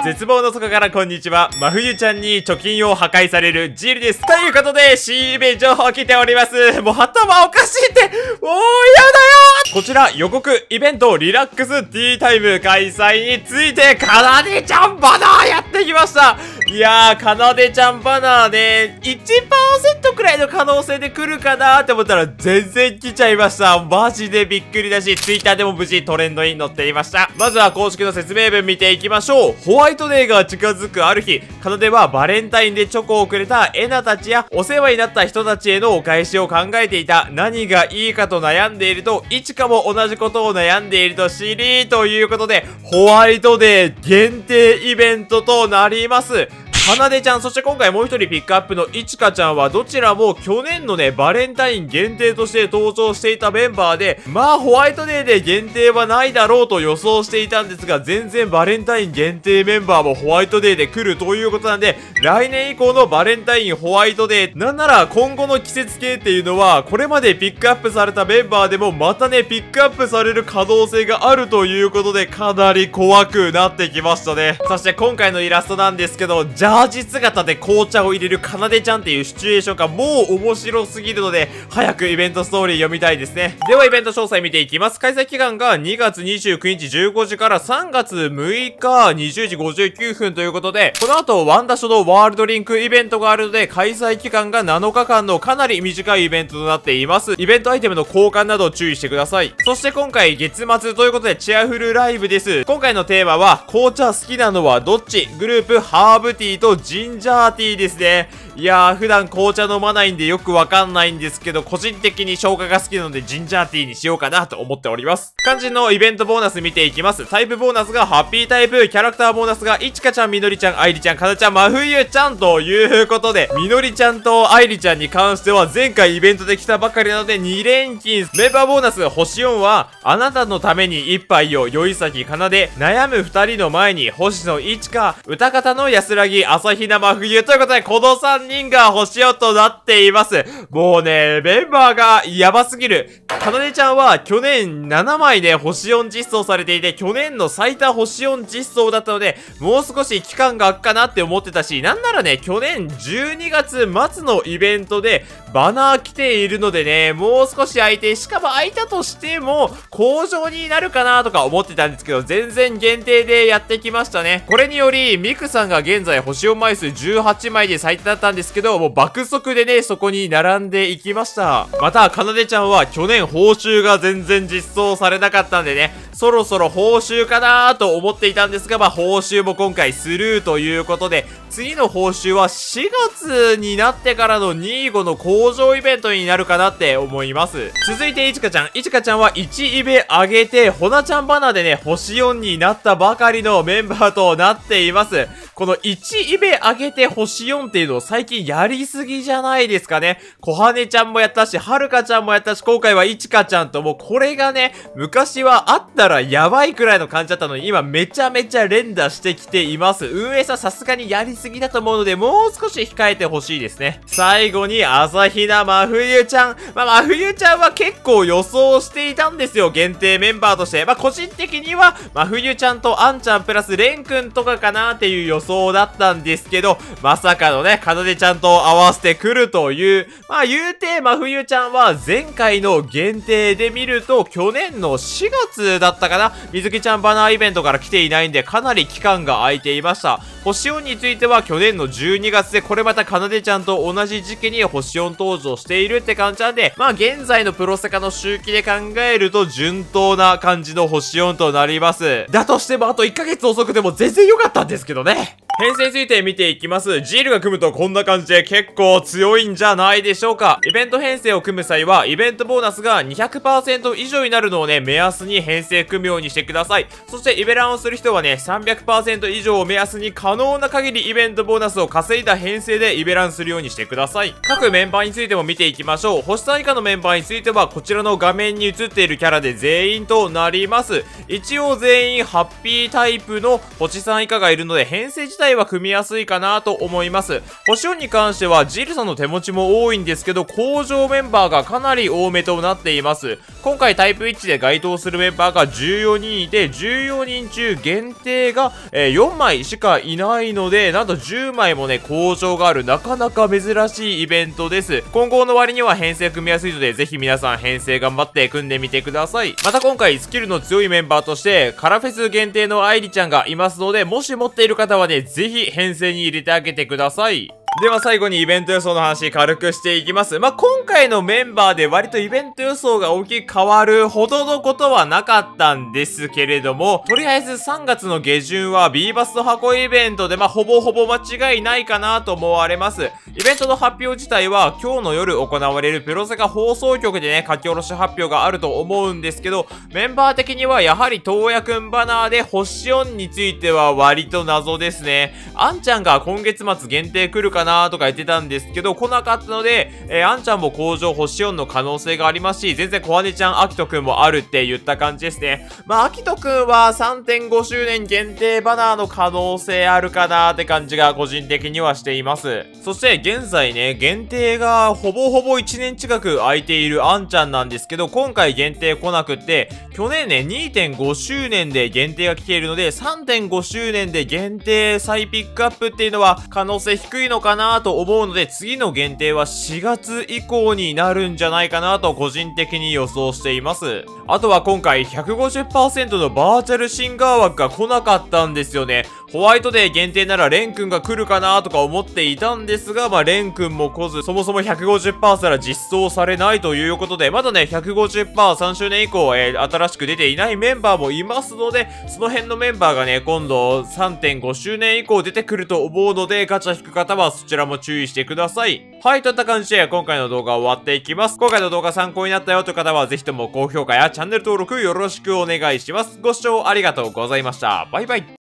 絶望の底からこんにちは。真冬ちゃんに貯金を破壊されるジールです。ということで、新イベ情報来ております。もう頭おかしいって、もうやだよこちら予告イベントリラックスティータイム開催について、かなでちゃんバナーやってきましたいやー、かなでちゃんバナーね、1%くらいの可能性で来るかなーって思ったら全然来ちゃいました。マジでびっくりだし、ツイッターでも無事トレンドに載っていました。まずは公式の説明文見ていきましょう。ホワイトデーが近づくある日、かなではバレンタインでチョコをくれたエナたちやお世話になった人たちへのお返しを考えていた。何がいいかと悩んでいると、いちかも同じことを悩んでいると知り、ということで、ホワイトデー限定イベントとなります。かなでちゃん、そして今回もう一人ピックアップのいちかちゃんはどちらも去年のね、バレンタイン限定として登場していたメンバーで、まあホワイトデーで限定はないだろうと予想していたんですが、全然バレンタイン限定メンバーもホワイトデーで来るということなんで、来年以降のバレンタインホワイトデー、なんなら今後の季節系っていうのは、これまでピックアップされたメンバーでもまたね、ピックアップされる可能性があるということで、かなり怖くなってきましたね。そして今回のイラストなんですけど、ジャージ姿で紅茶を入れるかなでちゃんっていうシチュエーションがもう面白すぎるので、早くイベントストーリー読みたいですね。ではイベント詳細見ていきます。開催期間が2月29日15時から3月6日20時59分ということで、この後ワンダショのワールドリンクイベントがあるので、開催期間が7日間のかなり短いイベントとなっています。イベントアイテムの交換など注意してください。そして今回月末ということでチアフルライブです。今回のテーマは、紅茶好きなのはどっち？グループハーブティーとジンジャーティーですね。いやー、普段紅茶飲まないんでよくわかんないんですけど、個人的に生姜が好きなのでジンジャーティーにしようかなと思っております。肝心のイベントボーナス見ていきます。タイプボーナスがハッピータイプ、キャラクターボーナスがいちかちゃん、みのりちゃん、あいりちゃん、かなちゃん、まふゆちゃんということで、みのりちゃんとあいりちゃんに関しては前回イベントで来たばかりなので2連勤。メンバーボーナス星4は、あなたのために一杯を、よいさきかなで、悩む二人の前に星野いちか、歌方の安らぎ、朝比奈真冬ということで、この3人が星4となっています。もうね、メンバーがやばすぎる。かなでちゃんは去年7枚で星4実装されていて、去年の最多星4実装だったので、もう少し期間が空くかなって思ってたし、なんならね、去年12月末のイベントで、バナー来ているのでね、もう少し空いて、しかも空いたとしても、工場になるかなとか思ってたんですけど、全然限定でやってきましたね。これにより、ミクさんが現在星4枚数18枚で最多だったんですけど、もう爆速でね、そこに並んでいきました。また、かなでちゃんは去年報酬が全然実装されなかったんでね、そろそろ報酬かなと思っていたんですが、まあ報酬も今回スルーということで、次の報酬は4月になってからの25の工場イベントになるかなって思います。続いていちかちゃん。いちかちゃんは1イベ上げて、ほなちゃんバナでね、星4になったばかりのメンバーとなっています。この1イベ上げて星4っていうのを最近やりすぎじゃないですかね。小羽ちゃんもやったし、はるかちゃんもやったし、今回はいちかちゃんともうこれがね、昔はあったらやばいくらいの感じだったのに、今めちゃめちゃ連打してきています。運営さんさすがにやりすぎだと思うので、もう少し控えてほしいですね。最後に、朝比奈真冬ちゃん。まあ、真冬ちゃんは結構予想していたんですよ。限定メンバーとして。まあ、個人的には、真冬ちゃんとあんちゃんプラスレンくんとかかなっていう予想だったんですけど、まさかのね、かなでちゃんと合わせてくるという、まあ、言うて、真冬ちゃんは前回の限定で見ると、去年の4月だったかな水木ちゃんバナーイベントから来ていないんで、かなり期間が空いていました。星4については去年の12月で、これまたかなでちゃんと同じ時期に星4登場しているって感じなんで、まあ現在のプロセカの周期で考えると順当な感じの星4となります。だとしてもあと1ヶ月遅くても全然良かったんですけどね。編成について見ていきます。ジールが組むとこんな感じで結構強いんじゃないでしょうか。イベント編成を組む際は、イベントボーナスが200%以上になるのをね、目安に編成組むようにしてください。そしてイベランをする人はね、300%以上を目安に可能な限りイベントボーナスを稼いだ編成でイベランするようにしてください。各メンバーについても見ていきましょう。星3以下のメンバーについては、こちらの画面に映っているキャラで全員となります。一応全員ハッピータイプの星3以下がいるので、編成自体体は組みやすいかなと思います。星4に関しては、ジルさんの手持ちも多いんですけど、工場メンバーがかなり多めとなっています。今回タイプ1で該当するメンバーが14人いて、14人中限定が、えー、4枚しかいないので、なんと10枚もね、工場がある、なかなか珍しいイベントです。今後の割には編成組みやすいので、ぜひ皆さん編成頑張って組んでみてください。また今回スキルの強いメンバーとして、カラフェス限定の愛梨ちゃんがいますので、もし持っている方はね、ぜぜひ編成に入れてあげてください。では最後にイベント予想の話軽くしていきます。まあ、今回のメンバーで割とイベント予想が大きく変わるほどのことはなかったんですけれども、とりあえず3月の下旬はビーバスの箱イベントでまあ、ほぼほぼ間違いないかなと思われます。イベントの発表自体は今日の夜行われるプロセカ放送局でね、書き下ろし発表があると思うんですけど、メンバー的にはやはり東野くんバナーで星4については割と謎ですね。あんちゃんが今月末限定来るかなとか言ってたんですけど、来なかったので、えー、あんちゃんも工場星4の可能性がありますし、全然小姉ちゃん、あきとくんもあるって言った感じですね。まあ、あきとくんは3.5周年限定バナーの可能性あるかなって感じが個人的にはしています。そして現在ね、限定がほぼほぼ1年近く空いているあんちゃんなんですけど、今回限定来なくって、去年ね、2.5周年で限定が来ているので、3.5周年で限定再ピックアップっていうのは可能性低いのかかなと思うので、次の限定は4月以降になるんじゃないかなと個人的に予想しています。あとは今回150%のバーチャルシンガー枠が来なかったんですよね。ホワイトデー限定ならレン君が来るかなとか思っていたんですが、まあ、レン君も来ず、そもそも150%すら実装されないということで、まだね、150%、3周年以降、えー、新しく出ていないメンバーもいますので、その辺のメンバーがね、今度3.5周年以降出てくると思うので、ガチャ引く方はそちらも注意してください。はい、といった感じで今回の動画終わっていきます。今回の動画参考になったよという方は、ぜひとも高評価やチャンネル登録よろしくお願いします。ご視聴ありがとうございました。バイバイ。